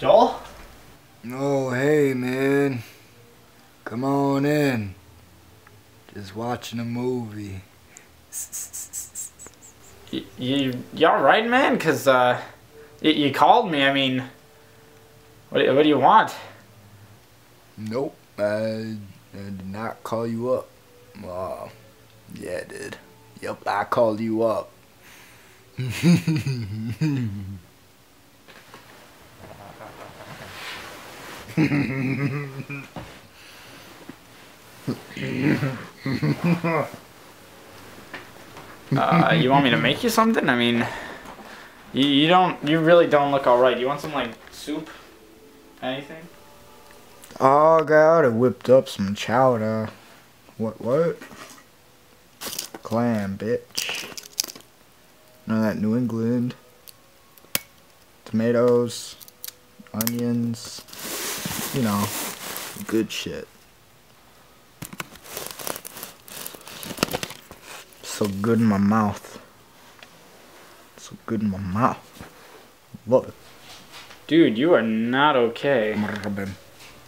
Oh, hey, man. Come on in. Just watching a movie. You, you, you alright, man? Because, uh, you, you called me. I mean, what, do- what do you want? Nope, I, I did not call you up. Wow. Yeah, I did. Yep, I called you up. Uh, you want me to make you something? I mean, you, you don't, you really don't look alright. You want some, like, soup? Anything? Oh, God, I whipped up some chowder. What, what? Clam, bitch. None of that New England. Tomatoes. Onions. You know, good shit. So good in my mouth. So good in my mouth. Love it. Dude, you are not okay.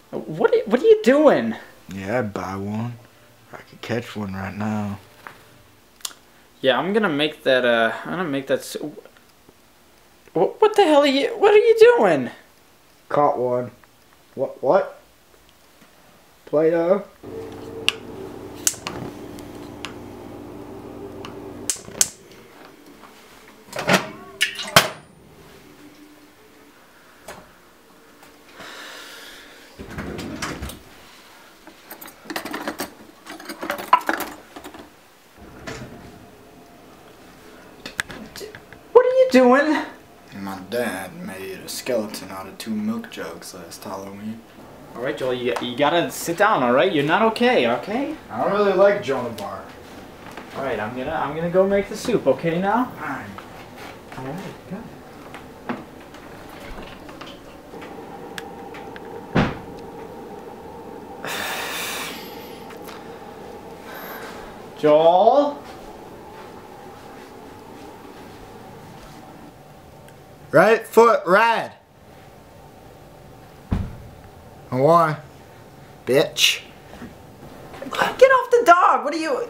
What are, what are you doing? Yeah, I'd buy one. I could catch one right now. Yeah, I'm gonna make that, uh, I'm gonna make that soup. What, what the hell are you, what are you doing? Caught one. What? What? Play-Doh? What are you doing? My dad skeleton out of two milk jugs last Halloween. Alright, Joel, you, you gotta sit down, alright? You're not okay, okay? I don't really like Joan of Arc. Alright, I'm gonna, I'm gonna go make the soup, okay now? Fine. Alright, good. Joel? Right foot rad. Why? Bitch. Get off the dog! What are you...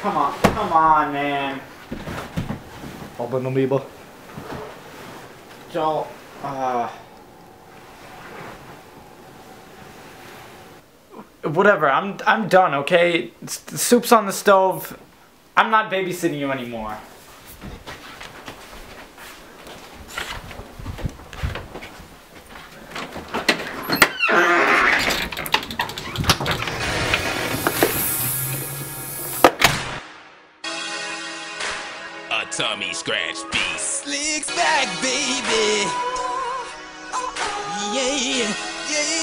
Come on, come on, man. Open amoeba. Joel, uh... Whatever, I'm, I'm done, okay? Soup's on the stove. I'm not babysitting you anymore. A tummy scratch beast. Slicks back, baby. Yeah, yeah, yeah,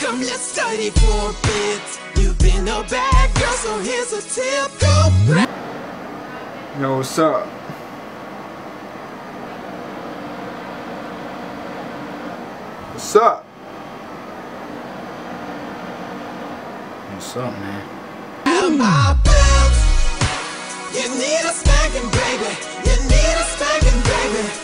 Come, let's study for a bit. You've been a bad girl, so here's a tip. Go. Yo, what's up? What's up? What's up, man? Grab my bounce. You need a spanking, baby. You need a spanking, baby.